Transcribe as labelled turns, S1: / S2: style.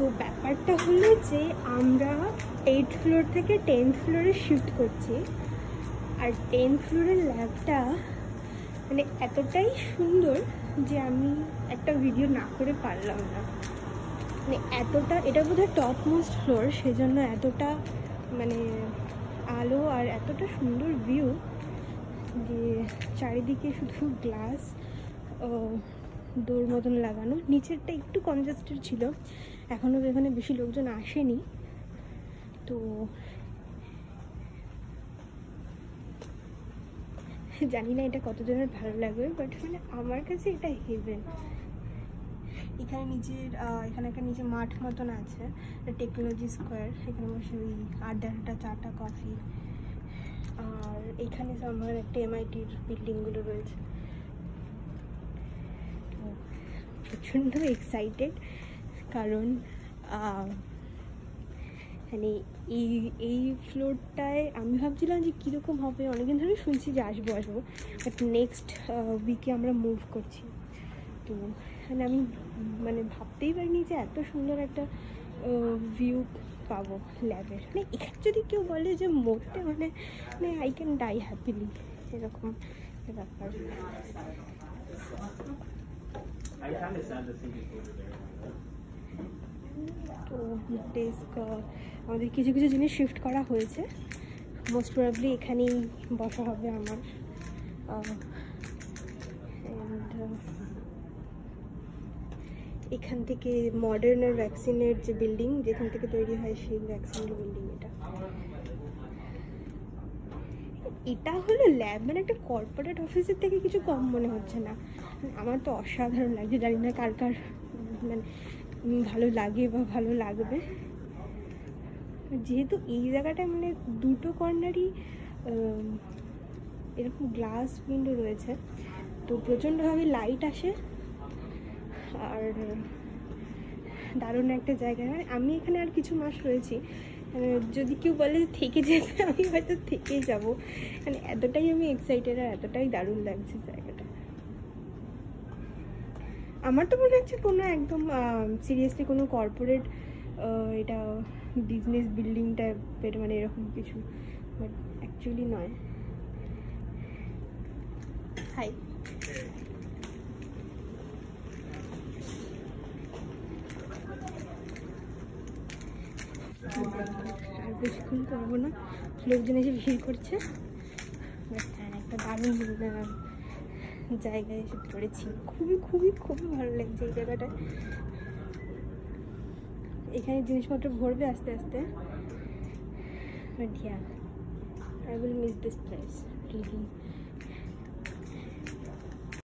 S1: ব্যাপারটা হলো যে আমরা এইট ফ্লোর থেকে টেন্থ ফ্লোরে শিফট করছি। আর টেন্থ ফ্লোরের ল্যাবটা মানে এতটাই সুন্দর যে আমি একটা ভিডিও না করে পারলাম না। মানে এতটা, এটা বোধহয় টপ মোস্ট ফ্লোর সেজন্য এতটা মানে আলো আর এতটা সুন্দর ভিউ যে চারিদিকে শুধু গ্লাস দৌড় মতন লাগানো। নিচেরটা একটু কনজাস্টেড ছিল। এখনও এখানে বেশি লোকজন আসেনি। তো জানি না এটা কতজনের ভালো লাগবে বাট মানে আমার কাছে এটা হেভেন এখানে নিজের এখানে একটা নিজের মাঠ মতন আছে টেকনোলজি স্কোয়ার এখানে বসে ওই আড্ডা আড্ডা চাটা কফি আর এখানে আমার একটা এমআইটির বিল্ডিংগুলো রয়েছে তো প্রচণ্ড এক্সাইটেড কারণ মানে এই এই ফ্লোরটায় আমি ভাবছিলাম যে কীরকম হবে, অনেকদিন ধরে শুনছি যে আসব আসব বাট নেক্সট উইকে আমরা মুভ করছি। তো মানে আমি মানে ভাবতেই পারিনি যে এত সুন্দর একটা ভিউ পাবো ল্যাবের। মানে এখানে যদি কেউ বলে যে মরতে মানে মানে আই ক্যান ডাই হ্যাপিলি এরকম ব্যাপার।
S2: I yeah. kind of sad the sink is over there.
S1: তো ডেস্ক আমাদের কিছু কিছু জিনিস শিফট করা হয়েছে মোস্ট প্রবাবলি এখানেই বসা হবে আমার এখান থেকে মডার্ন ভ্যাকসিনের যে বিল্ডিং যেখান থেকে তৈরি হয় সেই ভ্যাকসিনের বিল্ডিং এটা হলো ল্যাব মানে একটা কর্পোরেট অফিসের থেকে কিছু কম মনে হচ্ছে না। আমার তো অসাধারণ লাগছে জানি না কার কার মানে ভালো লাগে বা ভালো লাগবে। যেহেতু এই জায়গাটা মানে দুটো কর্নারই এরকম গ্লাস উইন্ডো রয়েছে, তো প্রচণ্ডভাবে লাইট আসে। আর, দারুণ একটা জায়গা। মানে আমি এখানে আর কিছু মাস রয়েছি যদি কেউ বলে যে থেকে যেতে, আমি হয়তো থেকেই যাব। মানে এতটাই আমি এক্সাইটেড আর এতটাই দারুণ লাগছে জায়গাটা। আমার তো মনে হচ্ছে কোনো একদম সিরিয়াসলি কোনো কর্পোরেট এটা বিজনেস বিল্ডিং টাইপের মানে এরকম কিছু। বাট অ্যাকচুয়ালি নয়। হাই আর বেশিক্ষণ করব না। লোকজন এসে ভিড় করছে। হ্যাঁ একটা দারুণ জায়গায় এসে পড়েছি। খুবই খুবই খুবই ভালো লাগছে এই জায়গাটা এখানে জিনিসপত্র ভরবে আস্তে আস্তে। I will miss this place really